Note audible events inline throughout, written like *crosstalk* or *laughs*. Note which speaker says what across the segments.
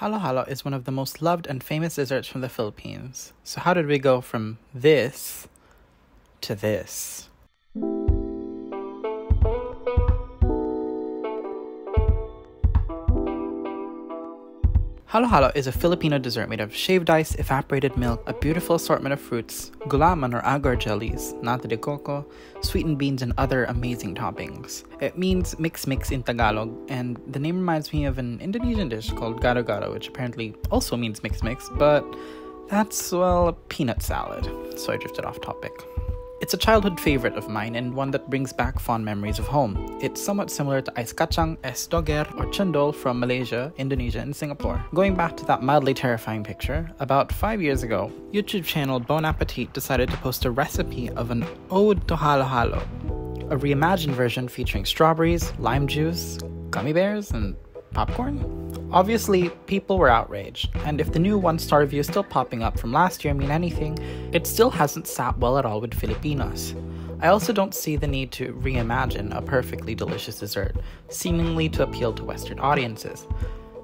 Speaker 1: Halo halo is one of the most loved and famous desserts from the Philippines. So, how did we go from this to this? Halo halo is a Filipino dessert made of shaved ice, evaporated milk, a beautiful assortment of fruits, gulaman or agar jellies, nata de coco, sweetened beans, and other amazing toppings. It means mix mix in Tagalog, and the name reminds me of an Indonesian dish called gado gado, which apparently also means mix mix, but that's, well, a peanut salad. So I drifted off topic. It's a childhood favorite of mine and one that brings back fond memories of home. It's somewhat similar to ice kacang, es doger, or chendol from Malaysia, Indonesia, and Singapore. Going back to that mildly terrifying picture, about five years ago, YouTube channel Bon Appetit decided to post a recipe of an ode to halo halo, a reimagined version featuring strawberries, lime juice, gummy bears, and popcorn? Obviously, people were outraged, and if the new one star review still popping up from last year mean anything, it still hasn't sat well at all with Filipinos. I also don't see the need to reimagine a perfectly delicious dessert, seemingly to appeal to Western audiences.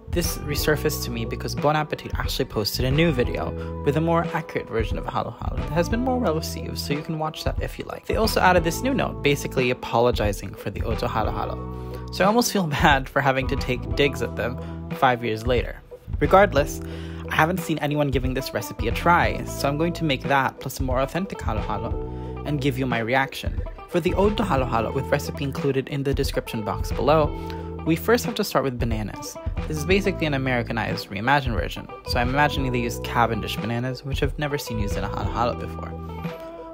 Speaker 1: This resurfaced to me because Bon Appetit actually posted a new video with a more accurate version of Halo Halo that has been more well received, so you can watch that if you like. They also added this new note, basically apologizing for the Ode to Halo Halo. So I almost feel *laughs* bad for having to take digs at them five years later. Regardless, I haven't seen anyone giving this recipe a try, so I'm going to make that plus a more authentic halo halo and give you my reaction. For the ode to halo halo with recipe included in the description box below, we first have to start with bananas. This is basically an Americanized reimagined version, so I'm imagining they use Cavendish bananas, which I've never seen used in a halo halo before.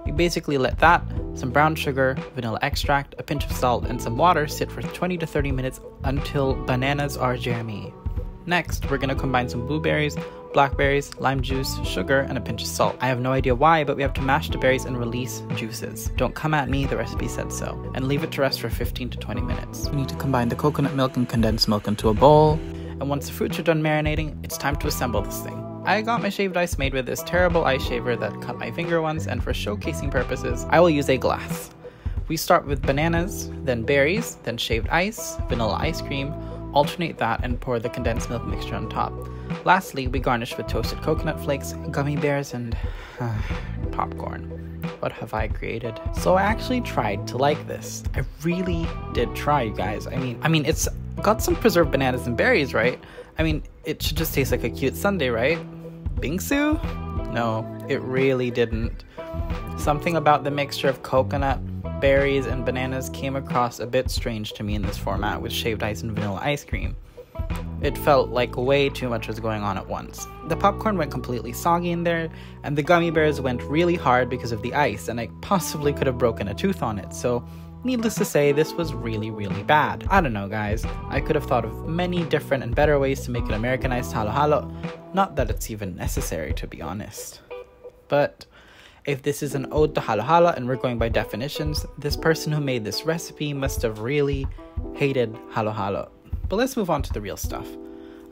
Speaker 1: We basically let that, some brown sugar, vanilla extract, a pinch of salt, and some water sit for 20 to 30 minutes until bananas are jammy. Next, we're gonna combine some blueberries, blackberries, lime juice, sugar, and a pinch of salt. I have no idea why, but we have to mash the berries and release juices. Don't come at me, the recipe said so. And leave it to rest for 15 to 20 minutes. We need to combine the coconut milk and condensed milk into a bowl. And once the fruits are done marinating, it's time to assemble this thing. I got my shaved ice made with this terrible ice shaver that cut my finger once, and for showcasing purposes, I will use a glass. We start with bananas, then berries, then shaved ice, vanilla ice cream, alternate that and pour the condensed milk mixture on top. Lastly, we garnish with toasted coconut flakes, gummy bears, and uh, popcorn. What have I created? So I actually tried to like this. I really did try, you guys. I mean, I mean, it's got some preserved bananas and berries, right? I mean, it should just taste like a cute sundae, right? Bingsu? No, it really didn't. Something about the mixture of coconut, berries, and bananas came across a bit strange to me in this format with shaved ice and vanilla ice cream. It felt like way too much was going on at once. The popcorn went completely soggy in there, and the gummy bears went really hard because of the ice, and I possibly could have broken a tooth on it, so needless to say, this was really, really bad. I don't know, guys. I could have thought of many different and better ways to make an Americanized halo halo. Not that it's even necessary, to be honest. But if this is an ode to halo halo and we're going by definitions, this person who made this recipe must have really hated halo halo. But let's move on to the real stuff.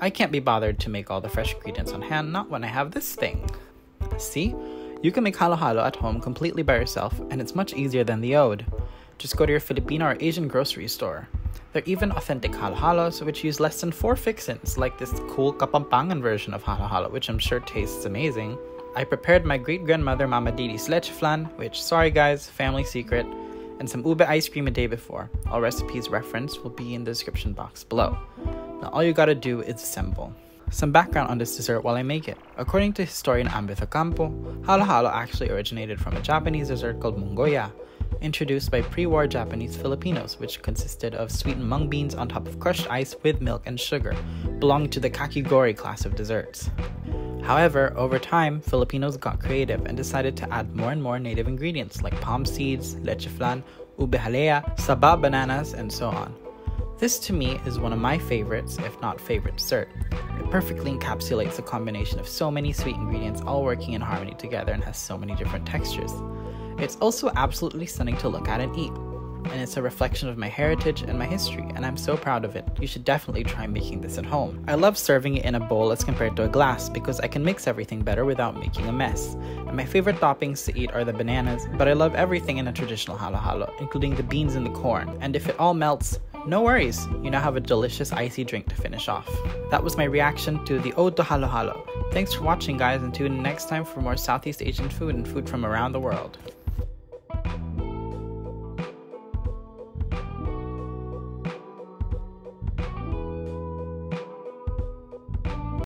Speaker 1: I can't be bothered to make all the fresh ingredients on hand, not when I have this thing. See? You can make halo halo at home completely by yourself, and it's much easier than the ode. Just go to your Filipino or Asian grocery store. There are even authentic halo which use less than four fixins, like this cool Kapampangan version of halo halo, which I'm sure tastes amazing. I prepared my great grandmother Mama Didi's leche flan, which, sorry guys, family secret, and some ube ice cream a day before. All recipes referenced will be in the description box below. Now, all you gotta do is assemble. Some background on this dessert while I make it. According to historian Ambeth Ocampo, halo halo actually originated from a Japanese dessert called mungoya, introduced by pre war Japanese Filipinos, which consisted of sweetened mung beans on top of crushed ice with milk and sugar, belonging to the kakigori class of desserts. However, over time, Filipinos got creative and decided to add more and more native ingredients like palm seeds, leche flan, ube halaya, saba bananas, and so on. This to me is one of my favorites, if not favorite dessert. It perfectly encapsulates the combination of so many sweet ingredients all working in harmony together and has so many different textures. It's also absolutely stunning to look at and eat and it's a reflection of my heritage and my history, and I'm so proud of it. You should definitely try making this at home. I love serving it in a bowl as compared to a glass because I can mix everything better without making a mess. And my favorite toppings to eat are the bananas, but I love everything in a traditional halo halo, including the beans and the corn. And if it all melts, No worries, you now have a delicious icy drink to finish off. That was my reaction to the Ode to Halo Halo. Thanks for watching, guys, and tune in next time for more Southeast Asian food and food from around the world.